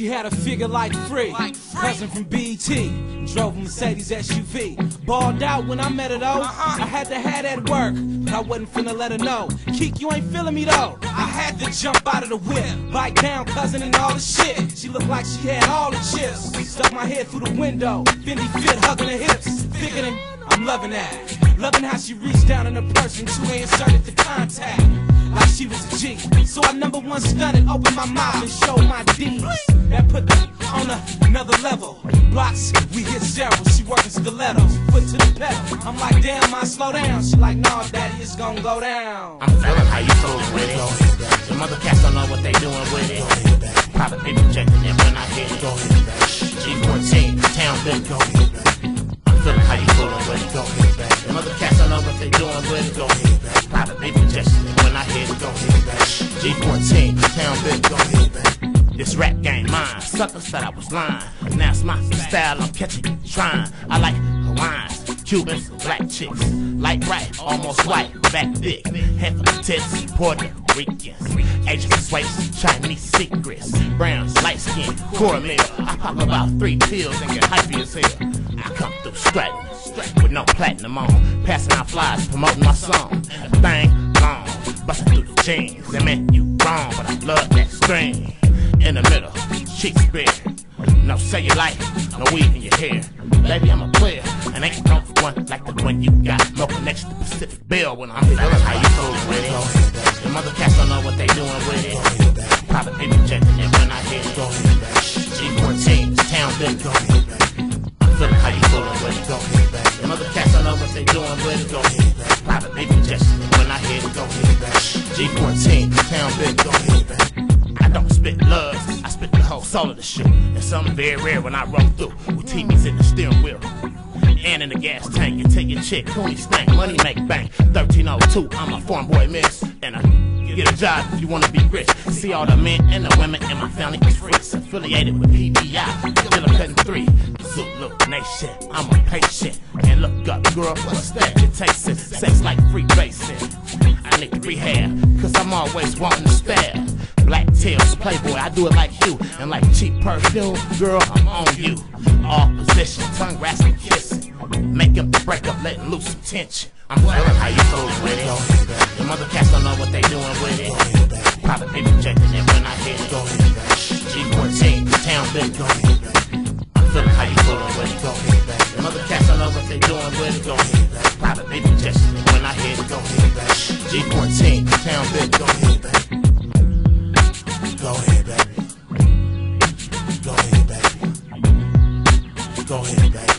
She had a figure like free, cousin from BT. Drove a Mercedes SUV. Balled out when I met her though. Uh-huh. I had to have that work, but I wasn't finna let her know. Keek, you ain't feeling me though. I had to jump out of the whip, bite down, cousin, and all the shit. She looked like she had all the chips. Stuck my head through the window, Fendi fit hugging her hips. Bigger than I'm loving that. Loving how she reached down in her purse and two inserted the contact. So I number one stunted, open my mouth and show my D's. That put them on a, another level. Blocks, we hit zero. She working stilettos, foot to the pedal. I'm like, damn, I slow down. She like, nah, daddy, it's gonna go down. I'm feeling how you fooling with it. The mother cats don't know what they doing with it. Private people checking it when I hit it. G14, town big. I'm feeling how you fooling with it. The mother cats don't know what they doing with it. G14, town big. This rap game mine. Suckers said I was lying. Now it's my style, I'm catching trying. I like Hawaiians, Cubans, black chicks. Light bright, almost white, back thick. Half of tits, Puerto Ricans. Asian persuasion, Chinese secrets. Browns, light skin, cornmeal. I pop about three pills and get hypey as hell. I come through straightening, with no platinum on. Passing out flyers, promoting my song. The thing long, busting through jeans. That meant you wrong, but I love that string. In the middle, Shakespeare. No cellulite, no weave in your hair. Baby, I'm a player, and ain't no one like the one you got. No connection to the Pacific Bill when I'm feeling how you fooling with it. The mother cats don't know what they doing with it. People checking it when I hit it. G14, town big. I'm feeling how you fooling with it. The mother cats don't know what they doing with it. Private Whole soul of the shit. And something very rare when I roll through with TVs in the steering wheel. And in the gas tank, you take your chick, Cooney stank, money make bank. 1302, I'm a farm boy miss. And I get a job if you wanna be rich. See all the men and the women in my family is freaks. Affiliated with PBI, Dilla cutting three. Zulu Nation, I'm a patient. And look up, girl, what's that? It tastes it. Sex like free basic. I need rehab, cause I'm always wanting to stab. Black tails, playboy, I do it like you. And like cheap perfume, girl, I'm on you. All position, tongue wrestling, kissing. Make up the break up, letting loose some tension. I'm feeling how you fooling with it. The mother cats don't know what they doing with it. Private people checking it when I hit it. G14, town big. I'm feeling how you fooling with it. The mother cats don't know what they doing with it. Private people checking it when I hit it. G14, town big. Go ahead, baby.